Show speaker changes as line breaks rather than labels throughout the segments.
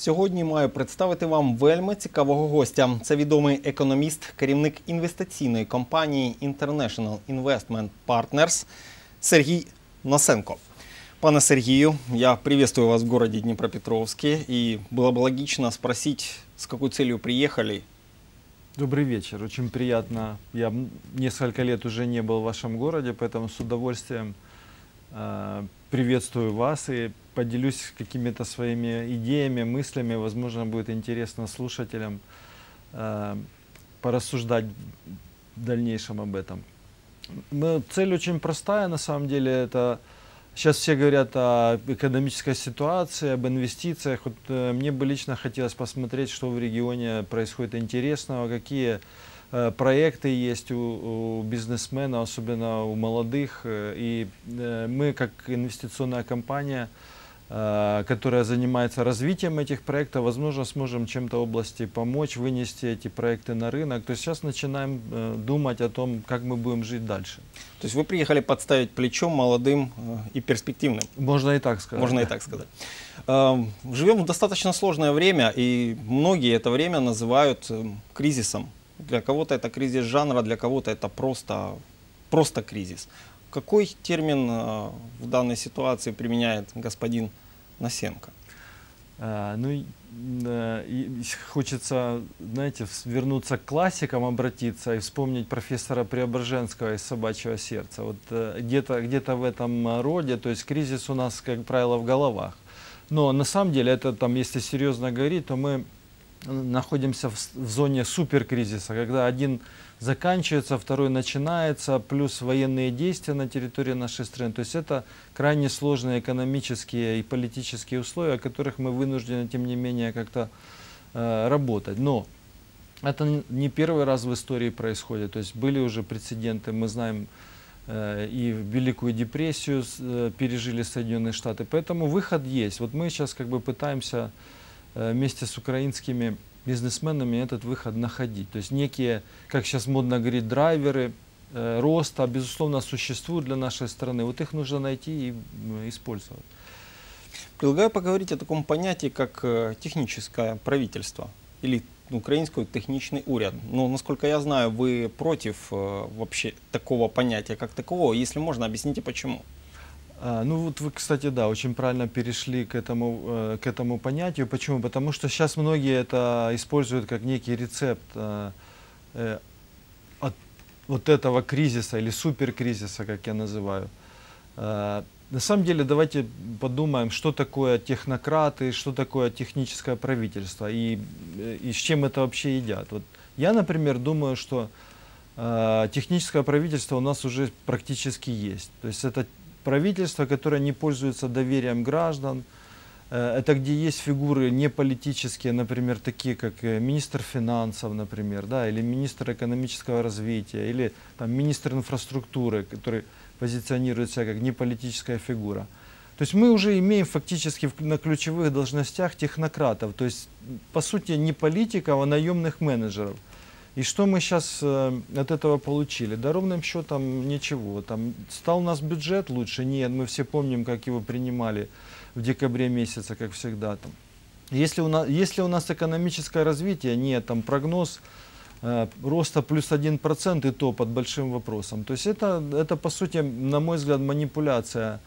Сьогодні маю представити вам вельми цікавого гостя. Це відомий економіст, керівник інвестиційної компанії International Investment Partners Сергій Насенко. Пане Сергію, я приветствую вас в городе Днепропетровске. И было бы логично спросить, с какой целью приехали
Добрый вечер. Очень приятно. Я м- несколько лет уже не был в вашем городе, поэтому с удовольствием э, приветствую вас и поделюсь какими-то своими идеями, мыслями. Возможно, будет интересно слушателям э, порассуждать в дальнейшем об этом. Мы- цель очень простая, на самом деле. Это сейчас все говорят о экономической ситуации, об инвестициях. Вот, э, мне бы лично хотелось посмотреть, что в регионе происходит интересного, какие проекты есть у, у бизнесменов, особенно у молодых. И мы, как инвестиционная компания, которая занимается развитием этих проектов, возможно, сможем чем-то области помочь, вынести эти проекты на рынок. То есть сейчас начинаем думать о том, как мы будем жить дальше.
То есть вы приехали подставить плечо молодым и перспективным.
Можно и так сказать.
Можно и так сказать. Живем в достаточно сложное время, и многие это время называют кризисом. Для кого-то это кризис жанра, для кого-то это просто, просто кризис. Какой термин э, в данной ситуации применяет господин Насенко?
А, ну, хочется, знаете, вернуться к классикам, обратиться и вспомнить профессора Преображенского из «Собачьего сердца». Вот э, где-то где в этом роде, то есть кризис у нас, как правило, в головах. Но на самом деле, это там, если серьезно говорить, то мы находимся в, в зоне суперкризиса, когда один заканчивается, второй начинается, плюс военные действия на территории нашей страны. То есть это крайне сложные экономические и политические условия, о которых мы вынуждены, тем не менее, как-то э, работать. Но это не первый раз в истории происходит. То есть были уже прецеденты, мы знаем, э, и Великую депрессию э, пережили Соединенные Штаты. Поэтому выход есть. Вот мы сейчас как бы пытаемся вместе с украинскими бизнесменами этот выход находить. То есть некие, как сейчас модно говорить, драйверы э, роста, безусловно, существуют для нашей страны. Вот их нужно найти и м, использовать.
Предлагаю поговорить о таком понятии, как э, техническое правительство или украинскую техничный уряд. Но, насколько я знаю, вы против э, вообще такого понятия как такового. Если можно, объясните почему.
А, ну вот вы, кстати, да, очень правильно перешли к этому, э, к этому понятию. Почему? Потому что сейчас многие это используют как некий рецепт э, э, от вот этого кризиса или суперкризиса, как я называю. На самом деле давайте подумаем, что такое технократы, что такое техническое правительство и, и с чем это вообще едят. Вот я, например, думаю, что э, техническое правительство у нас уже практически есть. То есть это правительство, которое не пользуется доверием граждан. Э, Это где есть фигуры не политические, например, такие как э, министр финансов, например, да, или министр экономического развития, или там, министр инфраструктуры, который позиционирует себя как неполитическая фигура. То есть мы уже имеем фактически на ключевых должностях технократов, то есть по сути не политиков, а наемных менеджеров. И что мы сейчас от этого получили? Да ровным счетом ничего. Там, стал у нас бюджет лучше? Нет, мы все помним, как его принимали в декабре месяце, как всегда. Там. Если, у нас, если у нас экономическое развитие, нет, там прогноз э, роста плюс 1% и то под большим вопросом. То есть это, это, по сути, на мой взгляд, манипуляция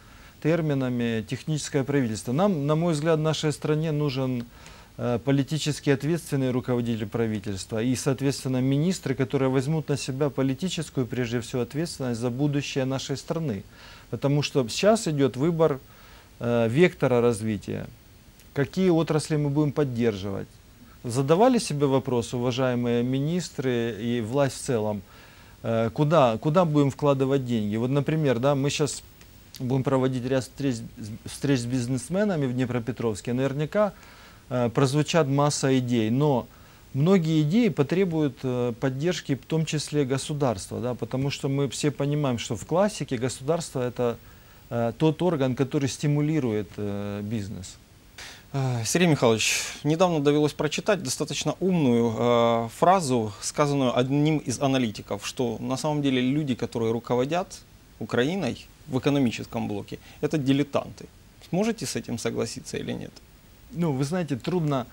терминами техническое правительство. Нам, на мой взгляд, нашей стране нужен э, политически ответственный руководитель правительства и, соответственно, министры, которые возьмут на себя политическую, прежде всего, ответственность за будущее нашей страны. Потому что сейчас идет выбор э, вектора развития. Какие отрасли мы будем поддерживать? Задавали себе вопрос, уважаемые министры и власть в целом, э, куда, куда будем вкладывать деньги? Вот, например, да, мы сейчас будем проводить ряд встреч, встреч с бизнесменами в Днепропетровске. Наверняка э, прозвучат масса идей, но многие идеи потребуют э, поддержки, в том числе государства, да, потому что мы все понимаем, что в классике государство это э, тот орган, который стимулирует э, бизнес.
Э, Сергей Михайлович, недавно довелось прочитать достаточно умную э, фразу, сказанную одним из аналитиков, что на самом деле люди, которые руководят Украиной в экономическом блоке, это дилетанты. Сможете с этим согласиться или нет?
Ну, вы знаете, трудно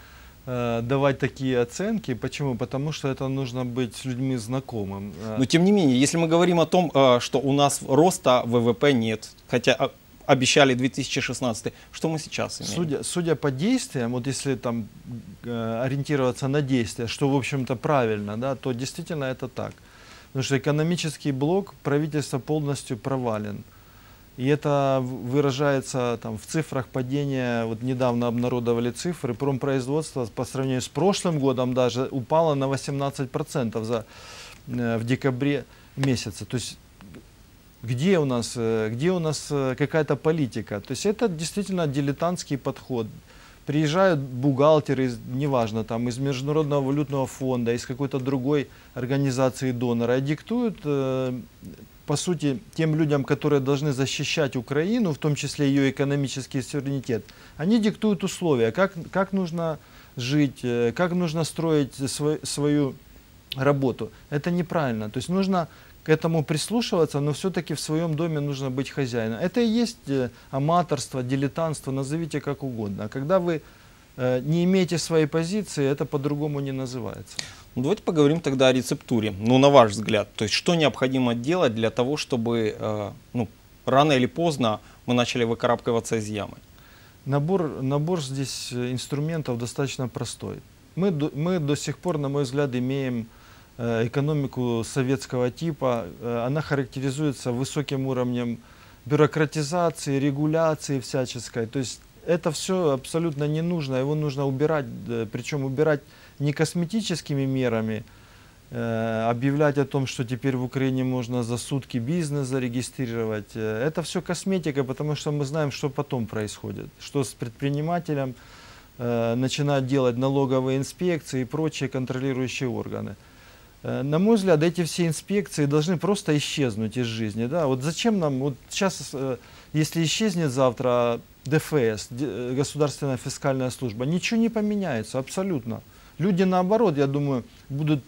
э, давать такие оценки. Почему? Потому что это нужно быть с людьми знакомым. Э,
Но тем не менее, если мы говорим о том, э, что у нас роста ВВП нет, хотя а, обещали 2016, что мы сейчас имеем?
Судя, судя по действиям, вот если там э, ориентироваться на действия, что в общем-то правильно, да, то действительно это так. Потому что экономический блок правительства полностью провален. И это выражается там, в цифрах падения, вот недавно обнародовали цифры, промпроизводство по сравнению с прошлым годом даже упало на 18% за, э, в декабре месяце. То есть где у нас, э, где у нас э, какая-то политика. То есть это действительно дилетантский подход. Приезжают бухгалтеры, из- неважно, там, из Международного валютного фонда, из какой-то другой организации донора, и диктуют, э, по сути, тем людям, которые должны защищать Украину, в том числе ее экономический суверенитет, они диктуют условия, как, как нужно жить, э, как нужно строить свой- свою работу. Это неправильно. То есть нужно к этому прислушиваться, но все-таки в своем доме нужно быть хозяином. Это и есть э, аматорство, дилетантство, назовите как угодно. А когда вы э, не имеете своей позиции, это по-другому не называется.
Ну, давайте поговорим тогда о рецептуре. Ну, на ваш взгляд, то есть что необходимо делать для того, чтобы э, ну, рано или поздно мы начали выкарабкиваться из ямы?
Набор, набор здесь э, инструментов достаточно простой. Мы, мы до сих пор, на мой взгляд, имеем э, экономику советского типа. Э, Она характеризуется высоким уровнем бюрократизации, регуляции всяческой. То есть это все абсолютно не нужно, его нужно убирать, причем убирать не косметическими мерами, э, объявлять о том, что теперь в Украине можно за сутки бизнес зарегистрировать. Э, Это все косметика, потому что мы знаем, что потом происходит, что с предпринимателем э, начинают делать налоговые инспекции и прочие контролирующие органы. Э, На мой взгляд, эти все инспекции должны просто исчезнуть из жизни. Да? Вот зачем нам, вот сейчас, э, если исчезнет завтра ДФС, Государственная фискальная служба, ничего не поменяется абсолютно. Люди наоборот, я думаю, будут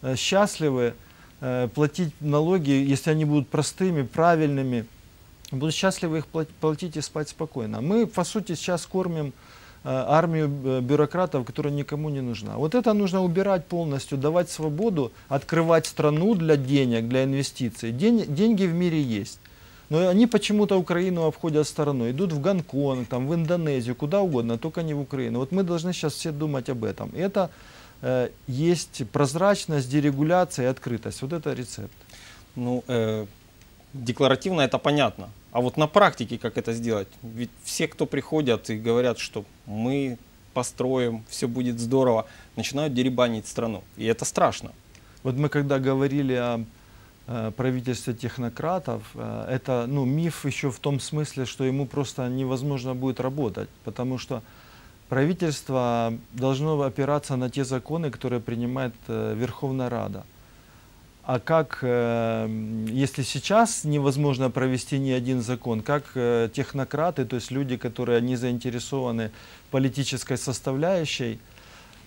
э, счастливы э, платить налоги, если они будут простыми, правильными, будут счастливы их плат- платить и спать спокойно. Мы, по сути, сейчас кормим э, армию бюрократов, которая никому не нужна. Вот это нужно убирать полностью, давать свободу, открывать страну для денег, для инвестиций. День- деньги в мире есть. Но они почему-то Украину обходят стороной. Идут в Гонконг, там, в Индонезию, куда угодно, только не в Украину. Вот мы должны сейчас все думать об этом. И это э, есть прозрачность, дерегуляция и открытость. Вот это рецепт.
Ну, э, декларативно это понятно. А вот на практике как это сделать? Ведь все, кто приходят и говорят, что мы построим, все будет здорово, начинают деребанить страну. И это страшно.
Вот мы когда говорили о правительстве технократов, э, это ну, миф еще в том смысле, что ему просто невозможно будет работать, потому что правительство должно опираться на те законы, которые принимает э, Верховная Рада. А как, э, если сейчас невозможно провести ни один закон, как э, технократы, то есть люди, которые не заинтересованы политической составляющей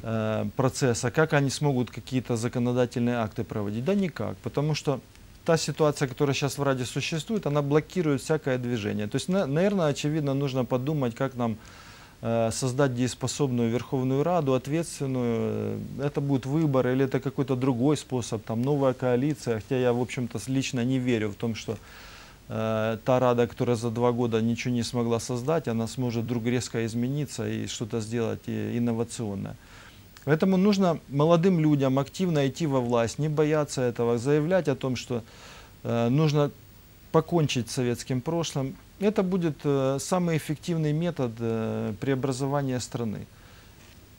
э, процесса, как они смогут какие-то законодательные акты проводить? Да никак, потому что та ситуация, которая сейчас в Раде существует, она блокирует всякое движение. То есть, на- наверное, очевидно, нужно подумать, как нам э, создать дееспособную Верховную Раду, ответственную. Э, Это будут выборы или это какой-то другой способ, там новая коалиция. Хотя я, в общем-то, лично не верю в том, что э, та Рада, которая за два года ничего не смогла создать, она сможет вдруг резко измениться и что-то сделать э, инновационное. Поэтому нужно молодым людям активно идти во власть, не бояться этого, заявлять о том, что э, нужно покончить с советским прошлым. Это будет э, самый эффективный метод э, преобразования страны.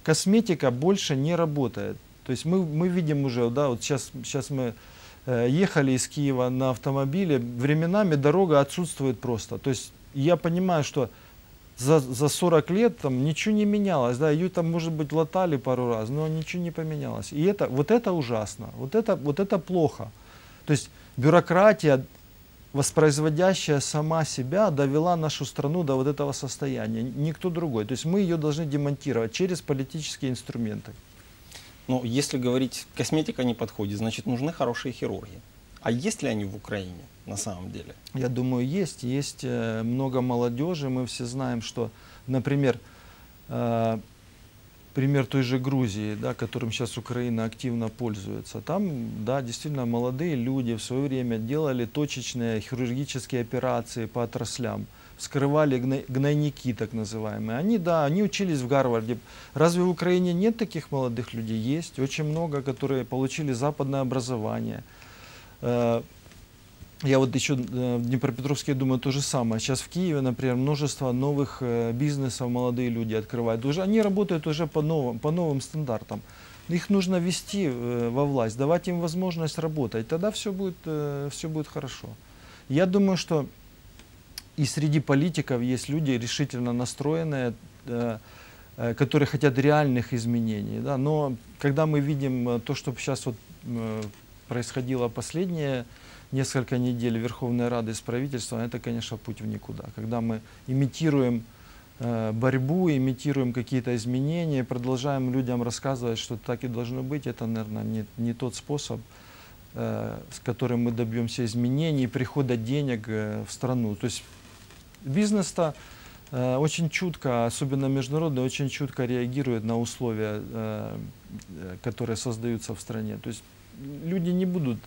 Косметика больше не работает. То есть мы, мы видим уже, да, вот сейчас, сейчас мы э, ехали из Киева на автомобиле, временами дорога отсутствует просто. То есть я понимаю, что за, за 40 лет там ничего не менялось, да, ее там, может быть, латали пару раз, но ничего не поменялось. И это, вот это ужасно, вот это, вот это плохо. То есть бюрократия, воспроизводящая сама себя, довела нашу страну до вот этого состояния, никто другой. То есть мы ее должны демонтировать через политические инструменты.
Ну, если говорить, косметика не подходит, значит, нужны хорошие хирурги. А есть ли они в Украине на самом деле?
Я думаю, есть. Есть э, много молодежи. Мы все знаем, что, например, Э, пример той же Грузии, да, которым сейчас Украина активно пользуется. Там, да, действительно молодые люди в свое время делали точечные хирургические операции по отраслям, вскрывали гной- гнойники так называемые. Они, да, они учились в Гарварде. Разве в Украине нет таких молодых людей? Есть, очень много, которые получили западное образование. Э, я вот еще э, в Днепропетровске думаю то же самое. Сейчас в Киеве, например, множество новых э, бизнесов молодые люди открывают. Уже, они работают уже по новым, по новым стандартам. Их нужно ввести э, во власть, давать им возможность работать. Тогда все будет, все будет хорошо. Я думаю, что и среди политиков есть люди решительно настроенные, которые хотят реальных изменений. Да? Но когда мы видим то, что сейчас вот происходило последние несколько недель Верховной Рады с правительством, это, конечно, путь в никуда. Когда мы имитируем э, борьбу, имитируем какие-то изменения, продолжаем людям рассказывать, что так и должно быть, это, наверное, не, не тот способ, э, с которым мы добьемся изменений, прихода денег э, в страну. То есть бизнес-то очень чутко, особенно международный, очень чутко реагирует на условия, которые создаются в стране. То есть люди не будут,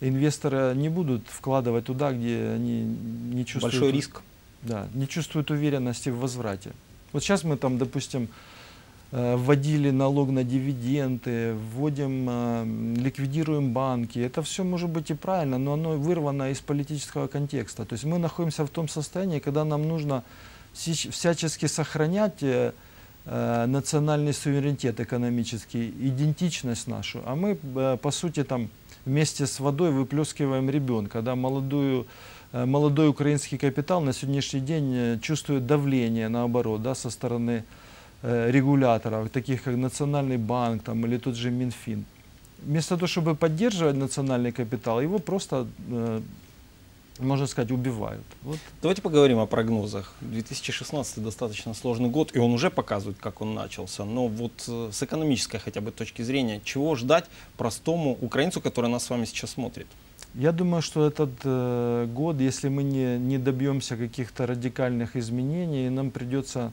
инвесторы не будут вкладывать туда, где они не чувствуют...
Большой риск.
Да, не чувствуют уверенности в возврате. Вот сейчас мы там, допустим, э, вводили налог на дивиденды, вводим, э, ликвидируем банки. Это все может быть и правильно, но оно вырвано из политического контекста. То есть мы находимся в том состоянии, когда нам нужно всячески сохранять э, национальный суверенитет экономический, идентичность нашу. А мы, э, по сути, там вместе с водой выплескиваем ребенка, да, молодую э, молодой украинский капитал на сегодняшний день э, чувствует давление, наоборот, да, со стороны э, регуляторов, таких как Национальный банк там, или тот же Минфин. Вместо того, чтобы поддерживать национальный капитал, его просто, э, можно сказать, убивают. Вот.
Давайте поговорим о прогнозах. 2016 достаточно сложный год, и он уже показывает, как он начался. Но вот э, с экономической хотя бы точки зрения, чего ждать простому украинцу, который нас с вами сейчас смотрит?
Я думаю, что этот э, год, если мы не, не добьемся каких-то радикальных изменений, нам придется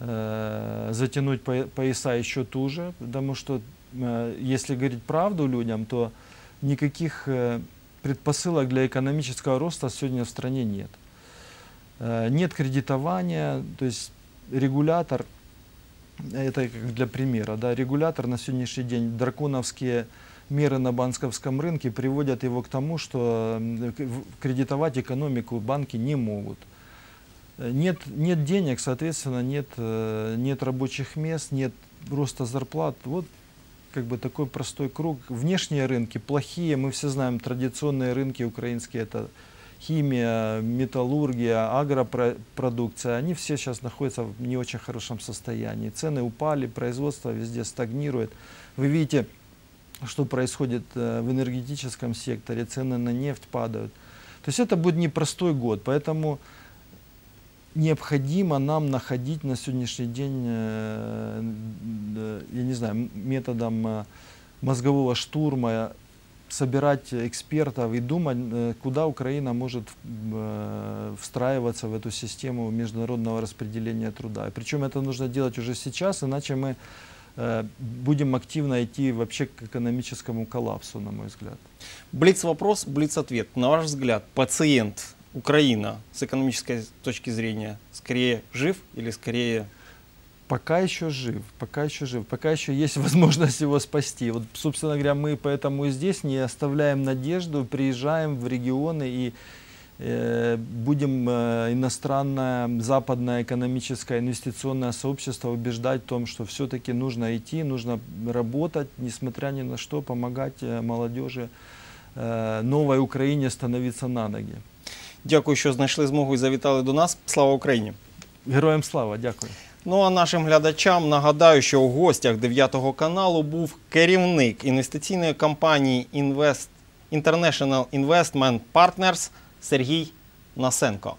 э, затянуть по- пояса еще туже, потому что э, если говорить правду людям, то никаких э, предпосылок для экономического роста сегодня в стране нет. Э, нет кредитования, то есть регулятор, это как для примера, да, регулятор на сегодняшний день драконовские меры на банковском рынке приводят его к тому, что кредитовать экономику банки не могут. Э, Нет, нет денег, соответственно, нет, э, нет рабочих мест, нет роста зарплат. Вот как бы такой простой круг. Внешние рынки плохие, мы все знаем, традиционные рынки украинские это химия, металлургия, агропродукция, они все сейчас находятся в не очень хорошем состоянии. Цены упали, производство везде стагнирует. Вы видите, что происходит э, в энергетическом секторе, цены на нефть падают. То есть это будет непростой год, поэтому необходимо нам находить на сегодняшний день, э, я не знаю, методом э, мозгового штурма собирать экспертов и думать, э, куда Украина может встраиваться в эту систему международного распределения труда. Причем это нужно делать уже сейчас, иначе мы будем активно идти вообще к экономическому коллапсу, на мой взгляд.
Блиц-вопрос, блиц-ответ. На ваш взгляд, пациент Украина с экономической точки зрения скорее жив или скорее
Пока еще жив, пока еще жив, пока еще есть возможность его спасти. Вот, собственно говоря, мы поэтому и здесь не оставляем надежду, приезжаем в регионы и э, будем э, иностранное, западное экономическое инвестиционное сообщество убеждать в том, что все-таки нужно идти, нужно работать, несмотря ни на что, помогать э, молодежи э, новой Украине становиться на ноги.
Дякую, що знайшли змогу і завітали до нас. Слава Україні!
Героям слава, дякую.
Ну а нашим глядачам нагадаю, що у гостях 9 каналу був керівник інвестиційної компанії Invest International Investment Partners Сергій Насенко.